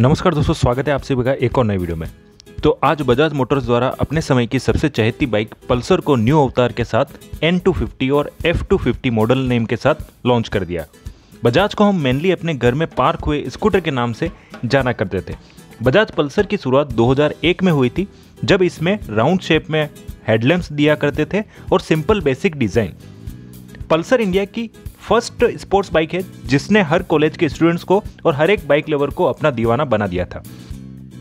नमस्कार दोस्तों, स्वागत है आप सभी का एक और नए वीडियो में। तो आज बजाज मोटर्स द्वारा अपने समय की सबसे चहेती बाइक पल्सर को न्यू अवतार के साथ N250 और F250 मॉडल नेम के साथ लॉन्च कर दिया। बजाज को हम मेनली अपने घर में पार्क हुए स्कूटर के नाम से जाना करते थे। बजाज पल्सर की शुरुआत 2001 में हुई थी, जब इसमें राउंड शेप में हेडलैम्प्स दिया करते थे और simple basic design Pulsar India की फ़र्स्ट स्पोर्ट्स बाइक है, जिसने हर कॉलेज के स्टूडेंट्स को और हर एक बाइक लेवर को अपना दीवाना बना दिया था।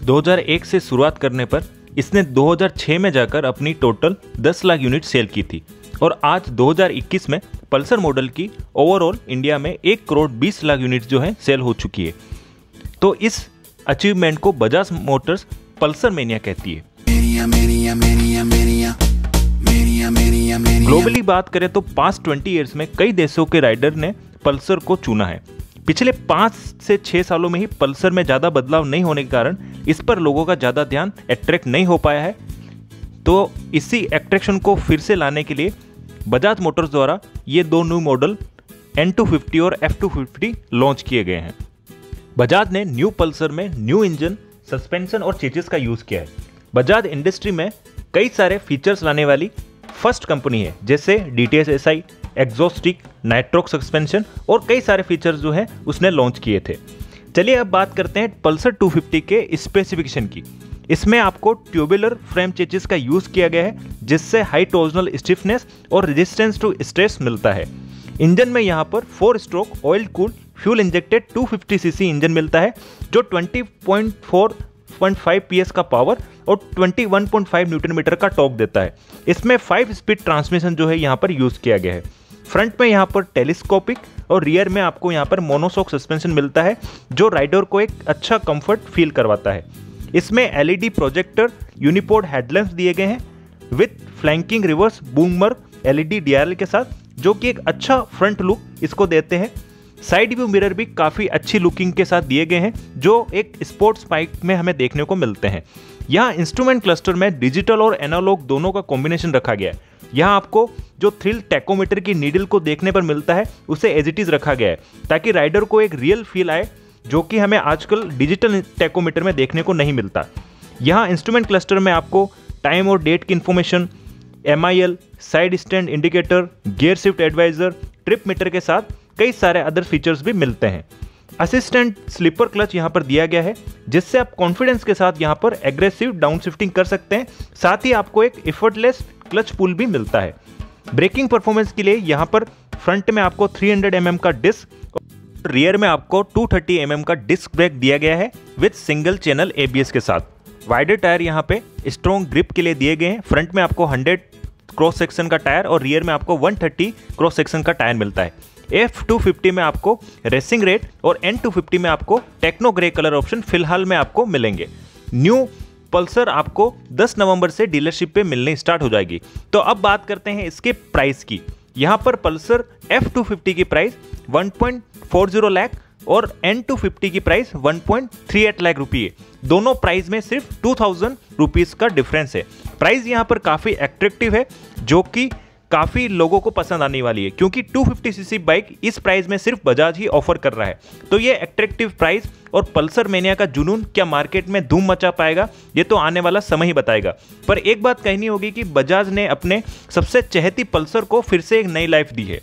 2001 से शुरुआत करने पर, इसने 2006 में जाकर अपनी टोटल 10 लाख यूनिट सेल की थी और आज 2021 में पल्सर मॉडल की ओवरऑल इंडिया में एक करोड़ 20 लाख यूनिट जो है सेल हो चुकी है। तो इस अचीवमेंट को बजाज मोटर्स पल्सर मेनिया कहती है। ग्लोबली बात करें तो पास्ट ट्वेंटी ईयर्स में कई देशों के राइडर ने पल्सर को चुना है। पिछले पाँच से छः सालों में ही पल्सर में ज़्यादा बदलाव नहीं होने के कारण इस पर लोगों का ज़्यादा ध्यान अट्रैक्ट नहीं हो पाया है। तो इसी एट्रैक्शन को फिर से लाने के लिए बजाज मोटर्स द्वारा ये दो न्यू मॉडल N250 और F250 लॉन्च किए गए हैं। बजाज ने न्यू पल्सर में न्यू इंजन सस्पेंशन और चेजेस का यूज़ किया है। बजाज इंडस्ट्री में कई सारे फीचर्स लाने वाली फ़र्स्ट कंपनी है, जैसे D T S S I exhaust nitrox suspension और कई सारे फीचर्स जो हैं उसने लॉन्च किए थे। चलिए अब बात करते हैं पल्सर 250 के स्पेसिफिकेशन की। इसमें आपको ट्यूबुलर फ्रेम चेचिस का यूज़ किया गया है, जिससे हाई टोजनल स्टिफनेस और रेजिस्टेंस टू स्ट्रेस मिलता है। इंजन में यहाँ पर four stroke oil cool fuel injected 250 CC engine मिलता है, जो 20.4 6.5 पीएस का पावर और 21.5 न्यूटन मीटर का टॉक देता है। इसमें 5 स्पीड ट्रांसमिशन जो है यहाँ पर यूज़ किया गया है। फ्रंट में यहाँ पर टेलीस्कोपिक और रियर में आपको यहाँ पर मोनोसॉक सस्पेंशन मिलता है, जो राइडर को एक अच्छा कंफर्ट फील करवाता है। इसमें एलईडी प्रोजेक्टर यूनिपोर्ड हेडलैम्प्स दिए गए हैं with flanking reverse boomer LED DRL के साथ, जो कि एक अच्छा फ्रंट लुक इसको देते हैं। साइड व्यू मिरर भी काफ़ी अच्छी लुकिंग के साथ दिए गए हैं, जो एक स्पोर्ट्स बाइक में हमें देखने को मिलते हैं। यहाँ इंस्ट्रूमेंट क्लस्टर में डिजिटल और एनालॉग दोनों का कॉम्बिनेशन रखा गया है। यहाँ आपको जो थ्रिल टेकोमीटर की नीडल को देखने पर मिलता है, उसे एज इट इज़ रखा गया है, ताकि राइडर को एक रियल फील आए, जो कि हमें आजकल डिजिटल टेकोमीटर में देखने को नहीं मिलता। यहाँ इंस्ट्रूमेंट क्लस्टर में आपको टाइम और डेट की information M side stand indicator, gear shift advisor, trip meter के साथ कई सारे अदर फीचर्स भी मिलते हैं। असिस्टेंट स्लीपर क्लच यहाँ पर दिया गया है, जिससे आप कॉन्फिडेंस के साथ यहाँ पर एग्रेसिव डाउन शिफ्टिंग कर सकते हैं। साथ ही आपको एक इफर्टलेस क्लच पुल भी मिलता है। ब्रेकिंग परफॉर्मेंस के लिए यहाँ पर फ्रंट में आपको 300 हंड्रेड mm का डिस्क और रियर में आपको 230 थर्टी mm का डिस्क ब्रेक दिया गया है विद सिंगल चैनल एबीएस के साथ। वाइडर टायर यहाँ पे स्ट्रॉन्ग ग्रिप के लिए दिए गए हैं। फ्रंट में आपको 100 क्रॉस सेक्शन का टायर और रियर में आपको 130 क्रॉस सेक्शन का टायर मिलता है। एफ़ टू फिफ्टी में आपको रेसिंग रेट और एन टू फिफ्टी में आपको टेक्नो ग्रे कलर ऑप्शन फ़िलहाल में आपको मिलेंगे। न्यू पल्सर आपको 10 नवंबर से डीलरशिप पे मिलने स्टार्ट हो जाएगी। तो अब बात करते हैं इसके प्राइस की। यहाँ पर पल्सर एफ़ टू फिफ्टी की प्राइस 1.40 लाख और एन टू फिफ्टी की प्राइस 1.38 लाख रुपये। दोनों प्राइस में सिर्फ़ टू थाउज़ेंड रुपीज़ का डिफरेंस है। प्राइस यहाँ पर काफ़ी एट्रेक्टिव है, जो कि काफ़ी लोगों को पसंद आने वाली है, क्योंकि 250 सीसी बाइक इस प्राइस में सिर्फ़ बजाज ही ऑफ़र कर रहा है। तो ये अट्रैक्टिव प्राइस और पल्सर मेनिया का जुनून क्या मार्केट में धूम मचा पाएगा, ये तो आने वाला समय ही बताएगा। पर एक बात कहनी होगी कि बजाज ने अपने सबसे चहती पल्सर को फिर से एक नई लाइफ दी है।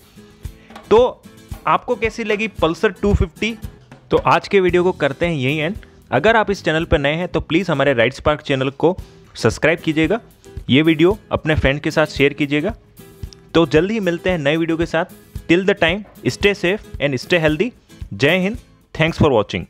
तो आपको कैसी लगी पल्सर 250 तो आज के वीडियो को करते हैं यही एंड अगर आप इस चैनल पर नए हैं तो प्लीज़ हमारे राइट स्पार्क चैनल को सब्सक्राइब कीजिएगा। ये वीडियो अपने फ्रेंड के साथ शेयर कीजिएगा। तो जल्द ही मिलते हैं नए वीडियो के साथ। Till the time stay safe and stay healthy जय हिंद। Thanks for watching